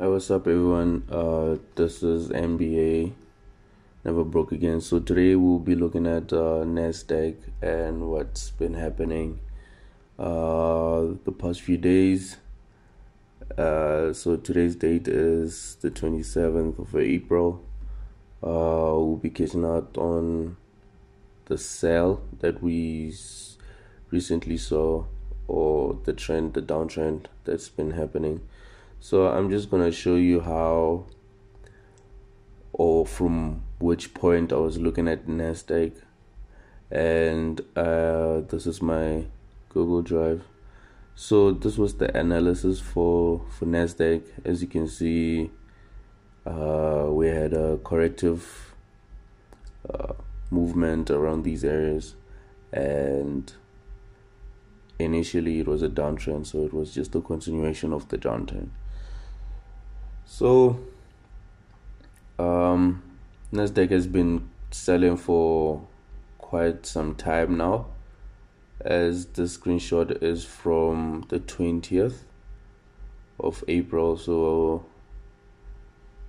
Hi, what's up, everyone? Uh, this is NBA Never Broke Again. So, today we'll be looking at uh, NASDAQ and what's been happening uh, the past few days. Uh, so, today's date is the 27th of April. Uh, we'll be catching out on the sell that we recently saw or the trend, the downtrend that's been happening. So I'm just gonna show you how or from which point I was looking at Nasdaq, and uh, this is my Google Drive. So this was the analysis for for Nasdaq. As you can see, uh, we had a corrective uh, movement around these areas, and initially it was a downtrend, so it was just a continuation of the downtrend. So, um, Nasdaq has been selling for quite some time now, as the screenshot is from the 20th of April, so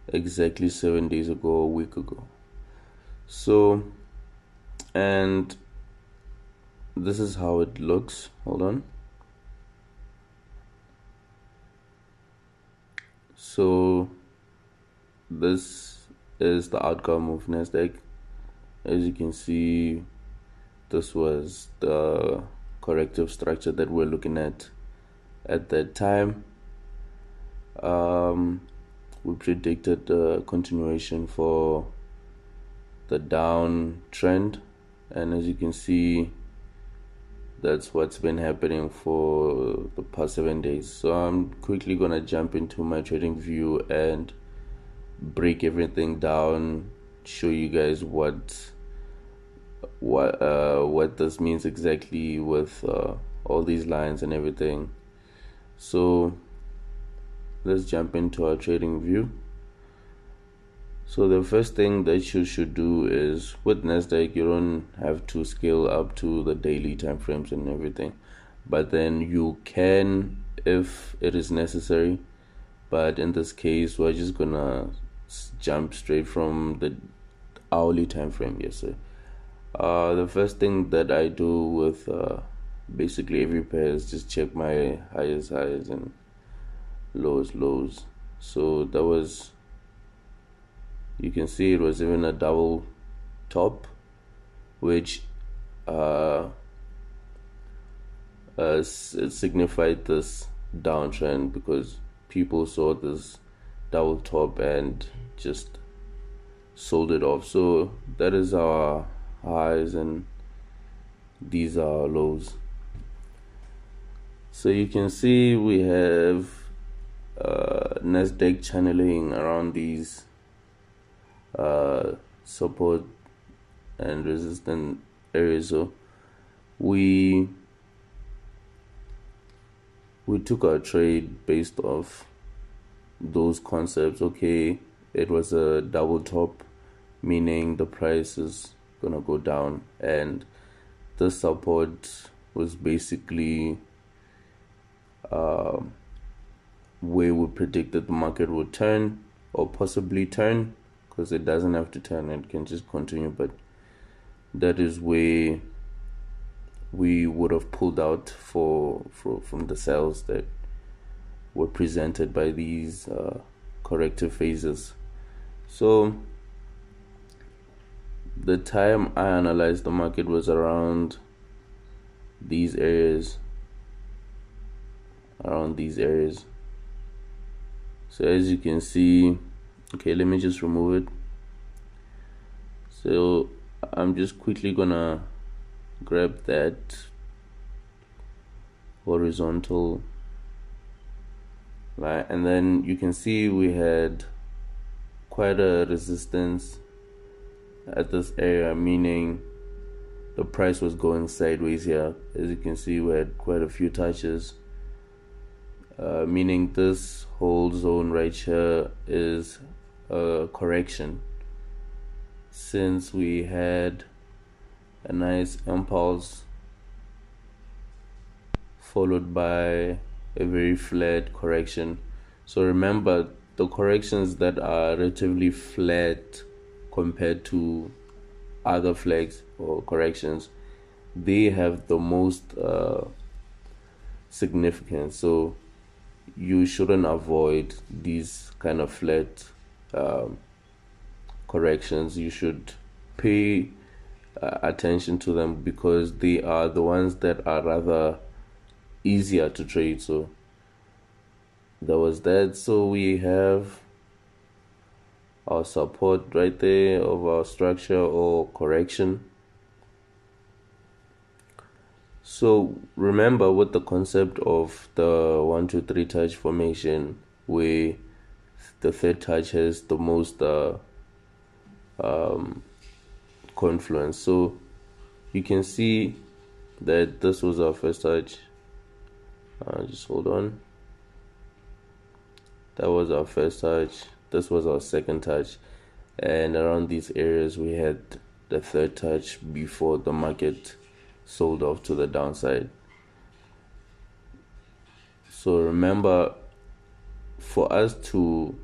exactly seven days ago, a week ago. So, and this is how it looks hold on so this is the outcome of Nasdaq. As you can see this was the corrective structure that we're looking at at that time. Um, we predicted the continuation for the down trend. And as you can see that's what's been happening for the past seven days. So i'm quickly gonna jump into my TradingView and break everything down show you guys what what uh what this means exactly with uh, all these lines and everything. So let's jump into our TradingView so the first thing that you should do is with Nasdaq, you don't have to scale up to the daily time frames and everything, but then you can if it is necessary. But in this case, we're just gonna jump straight from the hourly time frame. Yes, sir. Uh, the first thing that I do with uh, basically every pair is just check my highest highs and lowest lows. So that was you can see it was even a double top which uh, uh, signified this downtrend because people saw this double top and just sold it off. So that is our highs and these are lows. So you can see we have uh, Nasdaq channeling around these uh, support and resistant areas. So we we took our trade based off those concepts. Okay, it was a double top, meaning the price is gonna go down, and the support was basically uh, where we predicted the market would turn or possibly turn because it doesn't have to turn it can just continue but that is where we would have pulled out for, for from the sells that were presented by these uh, corrective phases. So the time I analyzed the market was around these areas around these areas. So as you can see okay let me just remove it. So I'm just quickly gonna grab that horizontal right and then you can see we had quite a resistance at this area meaning the price was going sideways here. As you can see we had quite a few touches. Uh, meaning this whole zone right here is correction. Since we had a nice impulse followed by a very flat correction. So remember the corrections that are relatively flat compared to other flags or corrections they have the most uh, significance. So you shouldn't avoid these kind of flat um, corrections you should pay uh, attention to them because they are the ones that are rather easier to trade. So that was that. So we have our support right there of our structure or correction. So remember with the concept of the one two three touch formation where the third touch has the most uh, um, confluence. So you can see that this was our first touch. Uh, just hold on. That was our first touch. This was our second touch. And around these areas we had the third touch before the market sold off to the downside. So remember for us to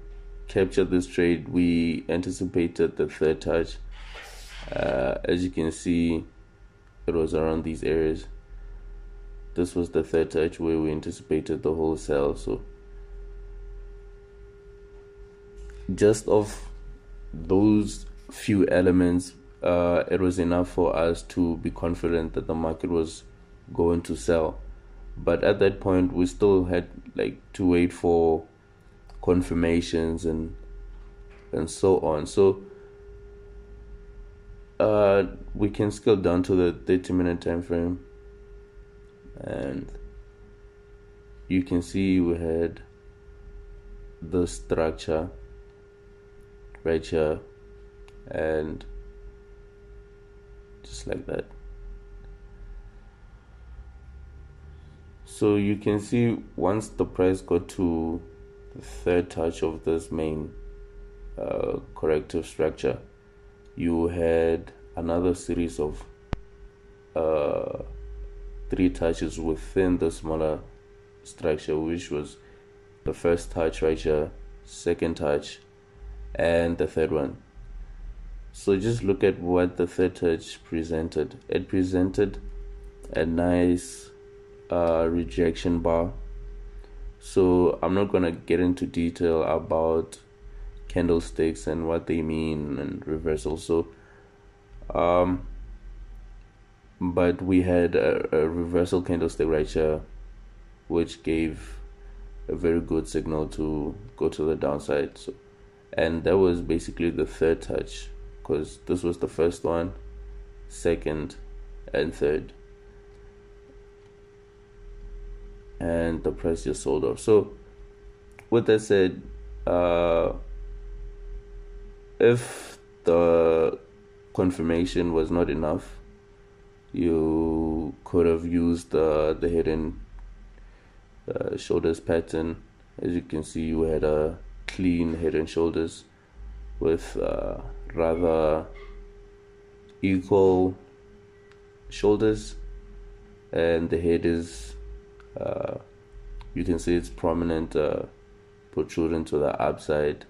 capture this trade we anticipated the third touch. Uh, as you can see it was around these areas. This was the third touch where we anticipated the whole sell so. Just of those few elements uh, it was enough for us to be confident that the market was going to sell. But at that point we still had like to wait for confirmations and and so on. So uh, we can scale down to the 30 minute time frame. And you can see we had the structure right here. And just like that. So you can see once the price got to the third touch of this main uh, corrective structure you had another series of uh, three touches within the smaller structure, which was the first touch right here, second touch, and the third one. So just look at what the third touch presented. It presented a nice uh, rejection bar. So I'm not gonna get into detail about candlesticks and what they mean and reversal. So, um, but we had a, a reversal candlestick right here, which gave a very good signal to go to the downside. So, and that was basically the third touch because this was the first one, second, and third. And the price just sold off. So, with that said, uh, if the confirmation was not enough, you could have used uh, the head and uh, shoulders pattern. As you can see, you had a clean head and shoulders with uh, rather equal shoulders, and the head is uh, you can see it's prominent, uh, protruding to the upside.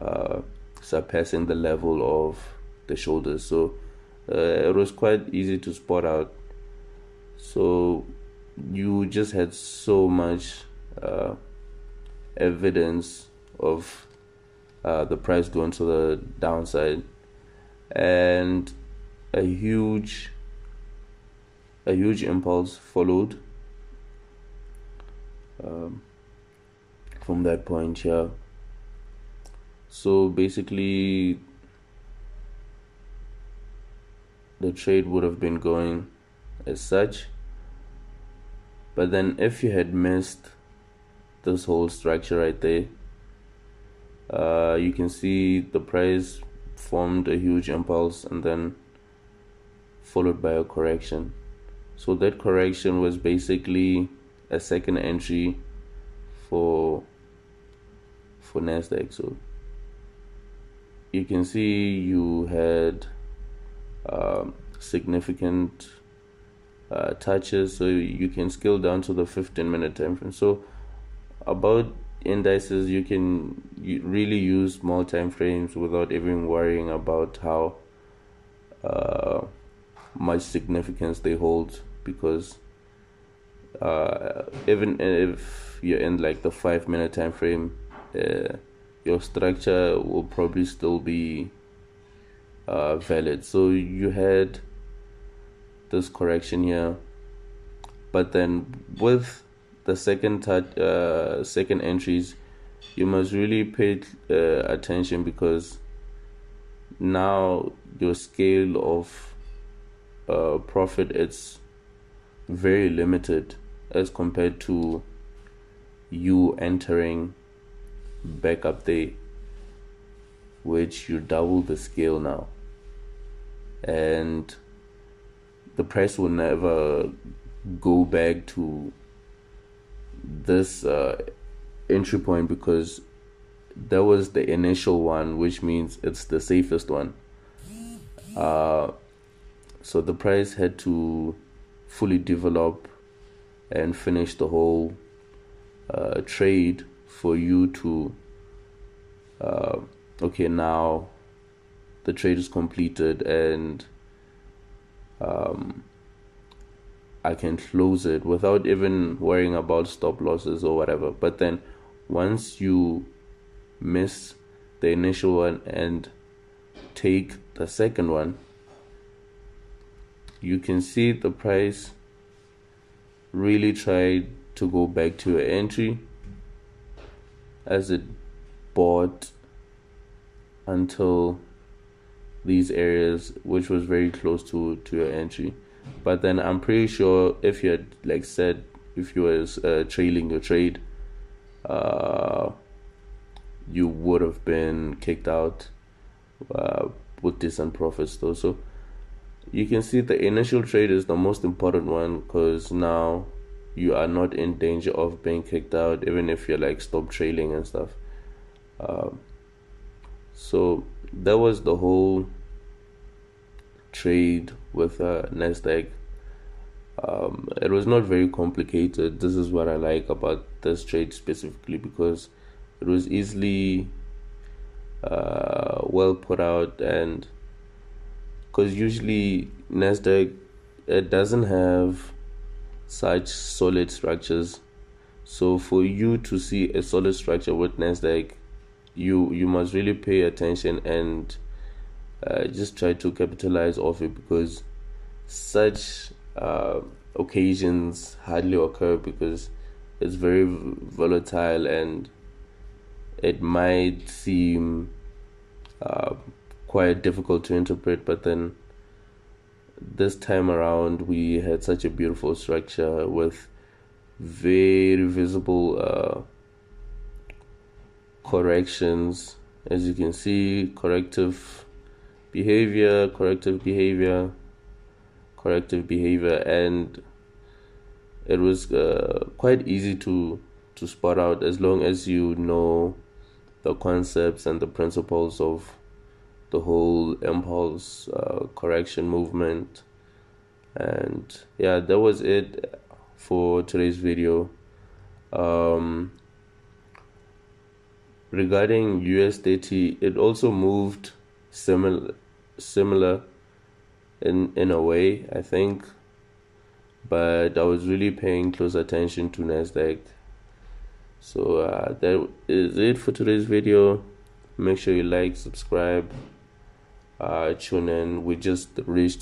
Uh, surpassing the level of the shoulders. So uh, it was quite easy to spot out. So you just had so much uh, evidence of the price going to the downside, and a huge, a huge impulse followed. Um, from that point here so basically the trade would have been going as such. But then if you had missed this whole structure right there uh, you can see the price formed a huge impulse and then followed by a correction. So that correction was basically a second entry for for Nasdaq. So you can see you had um, significant uh, touches. So you can scale down to the 15 minute time frame. So about indices you can really use small time frames without even worrying about how uh, much significance they hold because uh, even if you're in like the five minute time frame uh, your structure will probably still be uh, valid. So you had this correction here but then with the second touch, uh, second entries you must really pay uh, attention because now your scale of uh, profit is very limited as compared to you entering back up there which you double the scale now and the price will never go back to this uh, entry point because that was the initial one, which means it's the safest one. Uh, so the price had to fully develop and finish the whole uh, trade for you to uh, okay now the trade is completed and um, I can close it without even worrying about stop losses or whatever. But then once you miss the initial one and take the second one, you can see the price really tried to go back to your entry as it bought until these areas which was very close to to your entry but then I'm pretty sure if you had like said if you was uh, trailing your trade, uh, you would have been kicked out uh, with decent profits though. So you can see the initial trade is the most important one because now you are not in danger of being kicked out even if you're like stop trailing and stuff. Um, so that was the whole trade with uh, Nasdaq. Um, it was not very complicated. This is what I like about this trade specifically because it was easily uh, well put out and because usually Nasdaq it doesn't have such solid structures. So for you to see a solid structure with Nasdaq, you you must really pay attention and uh, just try to capitalize off it because such uh, occasions hardly occur because it's very volatile and it might seem uh, quite difficult to interpret, but then this time around we had such a beautiful structure with very visible uh, corrections. As you can see corrective behavior, corrective behavior, corrective behavior, and it was uh, quite easy to to spot out as long as you know the concepts and the principles of the whole impulse uh, correction movement. And yeah that was it for today's video. Um, regarding USDT it also moved similar similar in in a way I think. But I was really paying close attention to Nasdaq. So uh, that is it for today's video. Make sure you like subscribe uh, tune in. We just reached